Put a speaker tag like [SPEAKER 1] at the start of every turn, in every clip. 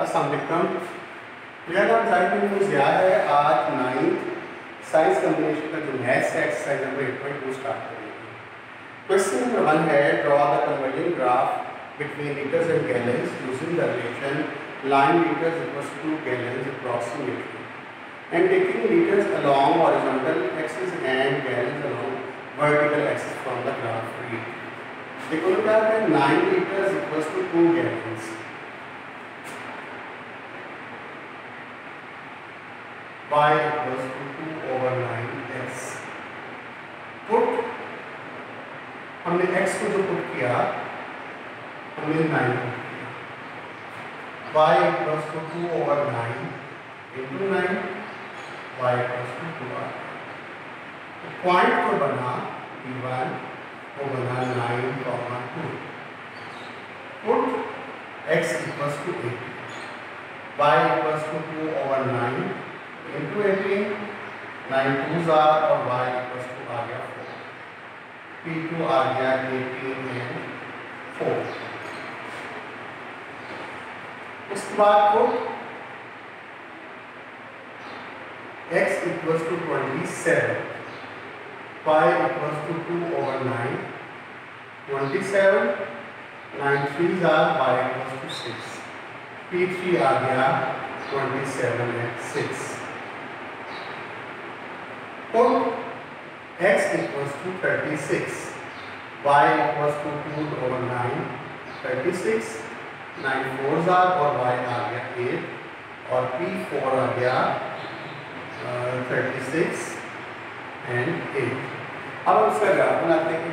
[SPEAKER 1] असलकम मेरा नाम ज़ाहिर मुजिया है, आज नाइन्थ साइंस कम्बिनेशन का जो मैथ्स है exercise number eight point two start करेंगे क्वेश्चन नंबर वन है draw the conversion graph between litres and gallons using the relation line litres equals to gallons approximately and taking liters along horizontal axis and gallons along vertical axis from the graph read. देखो क्या है 9 liters equals to 2 gallons. Y equals to 2 over 9 x. Put हमने x को जो put किया हमने 9 put किया y equals to 2 over 9 into 9 y equals to 2 r. Point तो बना p1 वो बना 9 comma 2 put x equals to 8 y equals to 2 over 9 18 9 2s are और y equals to आ गया 4 p2 आ गया 18 and 4 उसके बाद put x equals to 27 y equals to 2 over 9 27 9 3s are y equals to 6 p3 आ गया 27 and 6 put x equals to 36 y equals to 2 over 9 36 9 4s are, और y आ गया 8 और p4 आ गया थर्टी सिक्स एंड एट अब हम उसका ग्राफ बनाते हैं।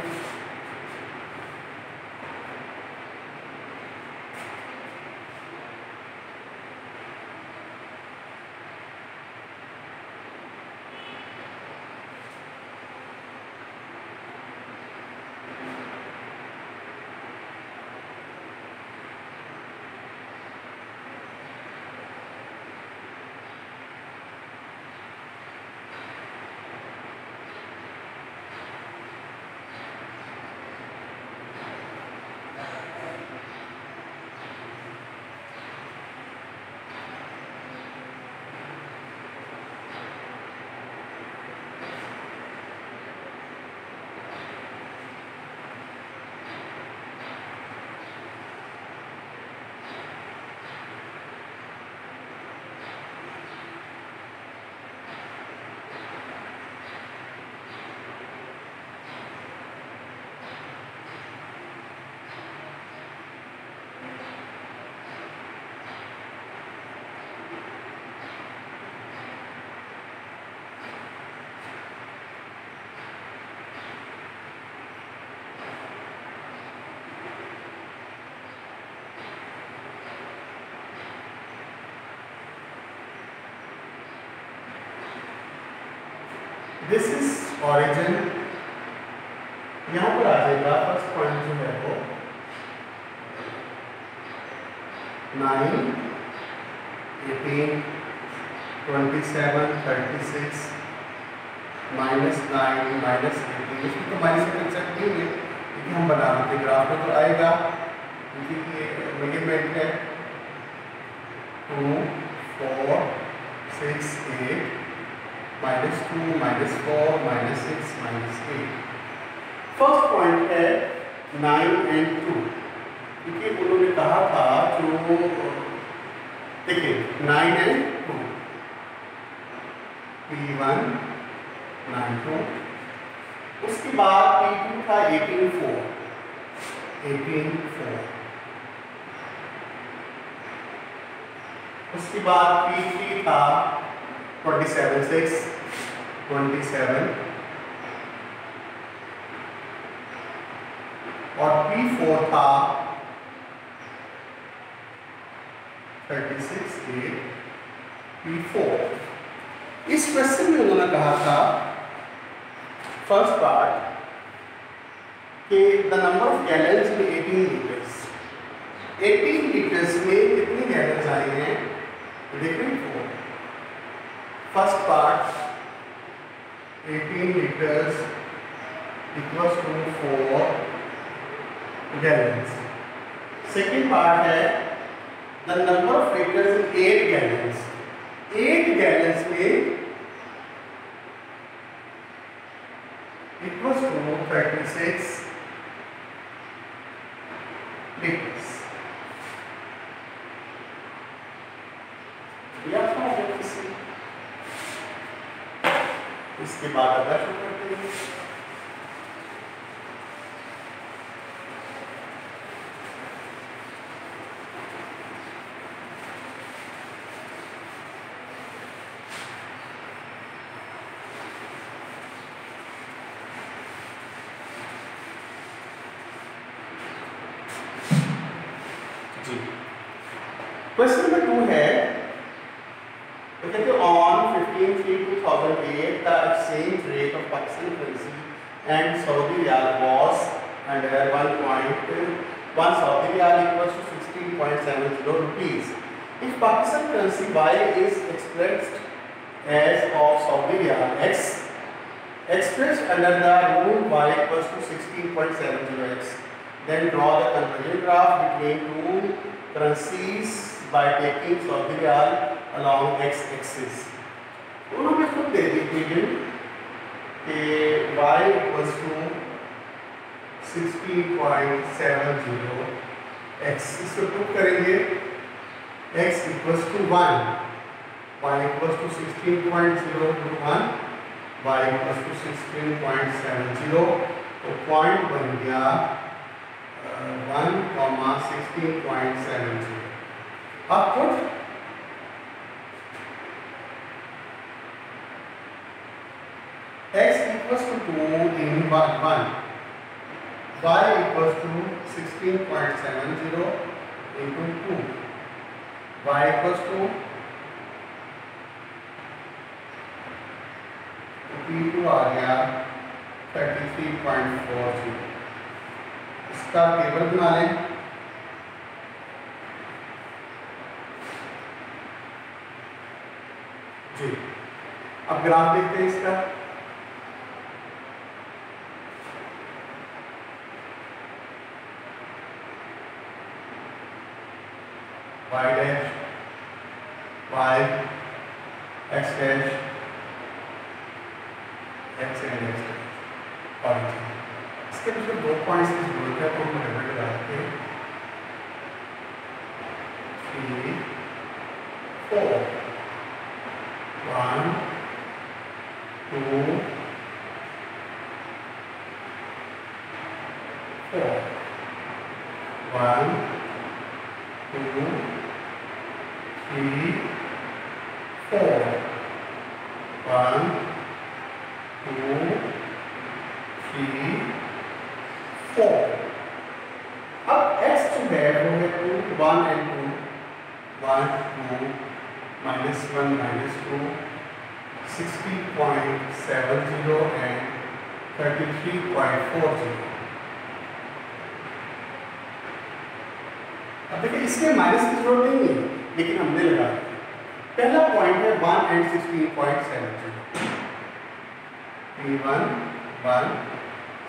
[SPEAKER 1] दिस इज़ ऑरिजिन यहाँ पर आ जाएगा फ़र्स्ट पॉइंट जो है वो nine eighteen twenty seven thirty six minus nine minus eighteen इसमें तो माइनस का कंसेप्ट नहीं है क्योंकि हम बना रहे थे ग्राफ में तो आएगा। क्योंकि ये मेज़रमेंट है। Two four six eight minus two minus four minus six minus eight first point है नाइन एंड टू क्योंकि उन्होंने कहा था जो देखिए nine and two P one nine two उसके बाद पी टू था एटीन फोर एटीन फोर उसके बाद पी थ्री था twenty seven six twenty seven और पी फोर था thirty six eight P four इस क्वेश्चन में उन्होंने कहा था फ़र्स्ट पार्ट कि द नंबर ऑफ़ गैलेंस में 18 लीटर्स 18 लीटर्स में कितने गैलेंस आए हैं? For first part 18 liters equals to 4 gallons second part है the number of liters in 8 gallons 8 gallons में equals to 36 liters या इसके बाद अगर करते हैं क्वेश्चन नंबर टू है तो हैं on 15 3 2008 the exchange rate of Pakistan currency and Saudi riyal was under 1.1 Saudi riyal equals to 16.70 rupees. If Pakistan currency Y is expressed as of Saudi riyal X expressed under the rule Y equals to 16.70x, then draw the conversion graph between two currencies by taking riyal along x axis. उन्होंने खुद दे दी equation कि y equals to 60.70 x. इसको put करेंगे x equals to 1 y equals to 16.021 y equals to 16.70 तो point बन गया one comma sixteen point seven zero output x equals to 2 in 1, 1. y equals to 16.70 into 2 y equals to P2 आ गया 33.40 इसका table बना लें जी अब ग्राफ देखते हैं इसका। Y dash y x dash x and x और इसके पीछे दो पॉइंट्स की ज़रूरत है तो हम लगाते हैं। Three four one, two, four. One, two, three, four. One, two, three, four. अब x जो है वो है two one and two one two minus 1 minus 2 60.70 and 33.40 अब देखिए इसमें माइनस की ज़रूरत नहीं है, लेकिन हमने लगा पहला पॉइंट है one and sixteen point seven zero one one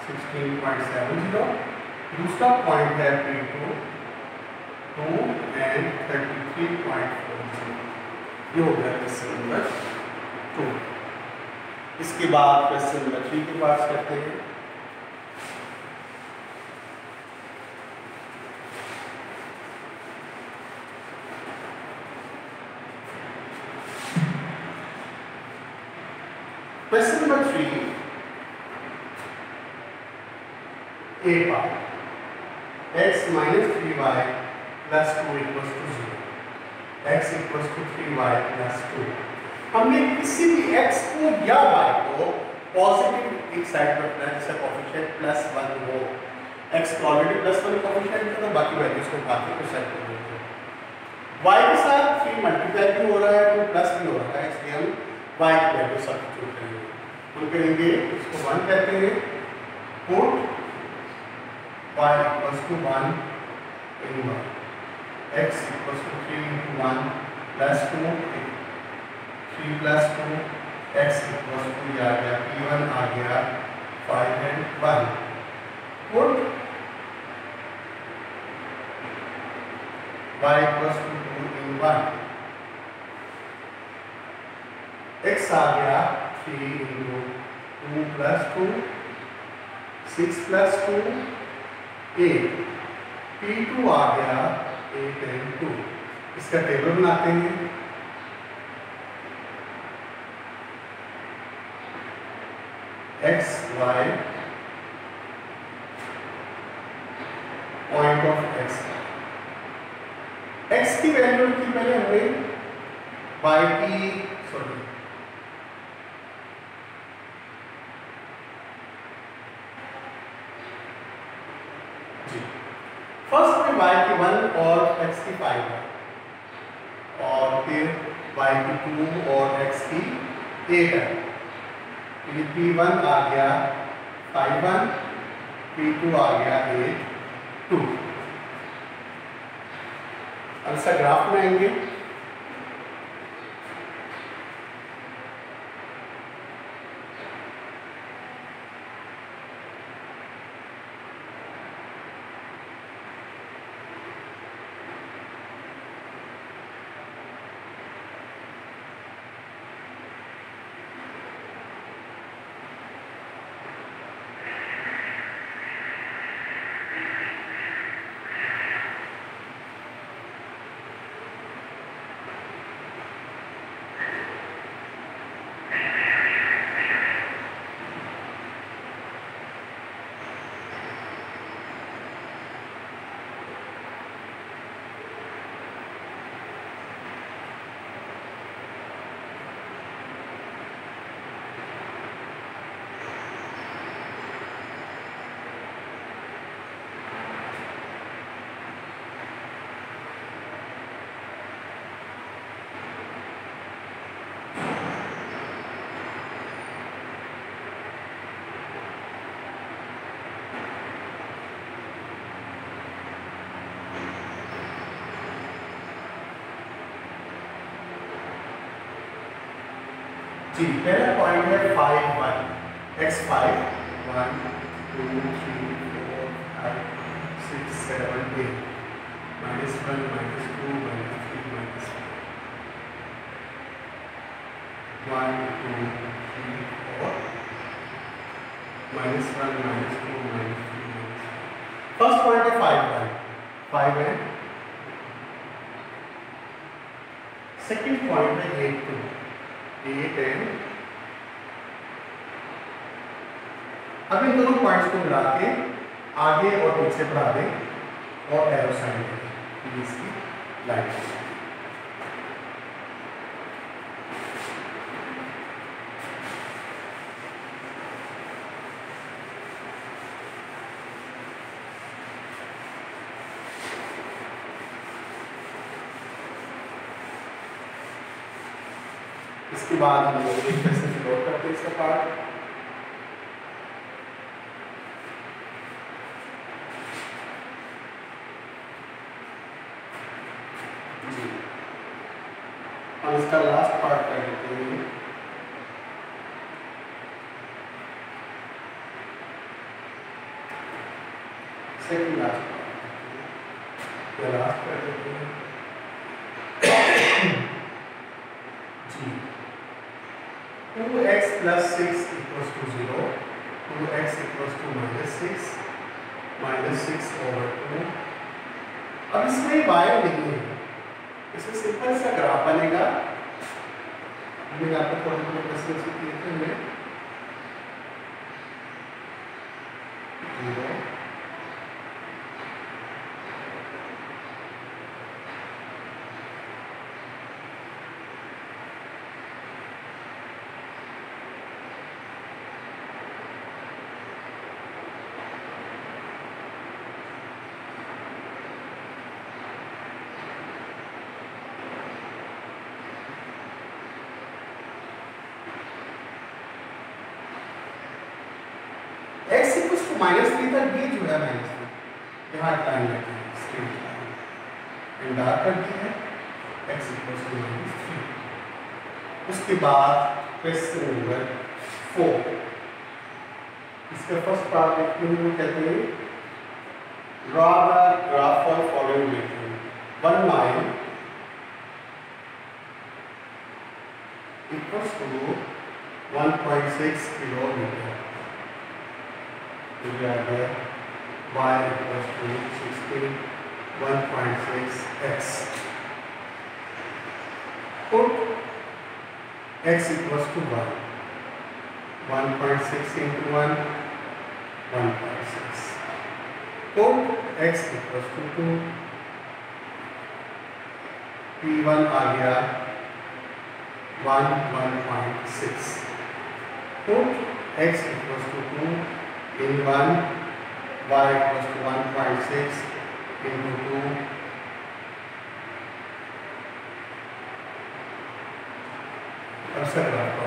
[SPEAKER 1] sixteen point seven zero दूसरा पॉइंट है P two two and thirty three point four zero ये हो गया क्वेश्चन नंबर टू इसके बाद क्वेश्चन नंबर थ्री के पास करते हैं। Question number three A power X minus three Y plus two equal to zero X equals to three Y plus two हमने किसी भी x को या y को पॉजिटिव एक साइड पर रखना है जैसे कोफिशिएंट प्लस वन हो, x already plus one coefficient है तो बाकी वैल्यूज़ को बाकी को साइड पर देते हैं। Y के साथ थ्री मल्टीप्लाई भी हो रहा है? तो प्लस भी हो रहा है, इसलिए हम y की वैल्यू सब्स्टिट्यूट करेंगे। हम कहेंगे इसको वन कहते हैं। Put y equals to one in one x equals to 3 into 1 plus 2 3 plus 2 x equals to two आ गया p1 आ गया 5 and 1 put y equals to two in one x आ गया three into two plus two six plus two eight P two आ गया eight and two इसका table बनाते हैं। X Y point of X X की value की पहले हमें वाई की सॉरी फ़र्स्ट में y की वन और x की फाइव है। और फिर y की टू और x की एट है। ये पी वन आ गया फाइव वन पी टू आ गया एट टू अब इसका ग्राफ में जी, पहला पॉइंट है five one X five one two three four five six seven eight minus one minus two minus three minus one two three four minus one minus two minus three minus first point है five one five है second point है eight two eight अब इन दोनों points को मिला के आगे और पीछे बढ़ा दें और एरो साइन इसकी लाइन इसके बाद हम लोग एक तरह से फिल करते हैं इसका पार्ट हम इसका लास्ट पार्ट कर देते हैं। सेकंड लास्ट पार्ट कर देते हैं जी X plus six equals to zero two X equals to minus six over two अब इसमें वायर नहीं है। इसमें सिंपल सा ग्राफ बनेगा। हमने आपको थोड़े थोड़े क्वेश्चन से किए थे हमने zero x equals to minus three तक ये जो है माइनस थ्री यहाँ लाइन रखी है स्ट्रेट लाइन एंड डार्क कर दी है, x equals to minus three उसके बाद क्वेश्चन नंबर फोर इसका फ़र्स्ट पार्ट देखते हैं, वो कहते हैं draw the graph for following method one mile equals to 1.6 kilometer. तो ये आ गया y equals to 60 1.6 x. Put x equals to 1. 1.6 into 1 1.6. Put x equals to 2. P1 आ गया one one point six put x equals to 2 in 1 y equals to 1.6 into 2 अब सब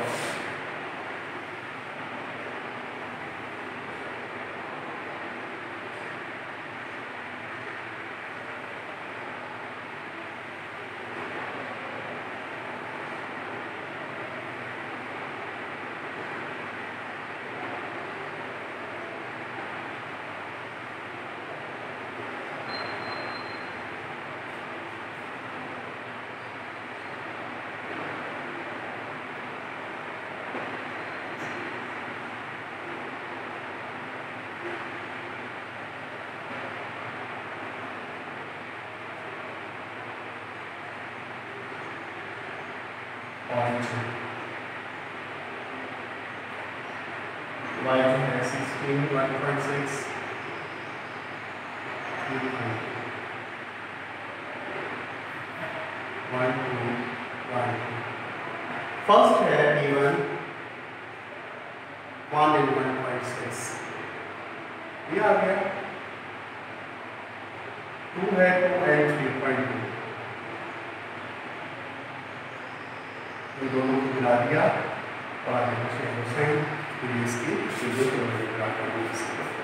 [SPEAKER 1] y point six one first है B one one in one point six ये आ गया two है two and three point two दोनों को मिला दिया और आगे इसकी वीडियो को कर दूँगी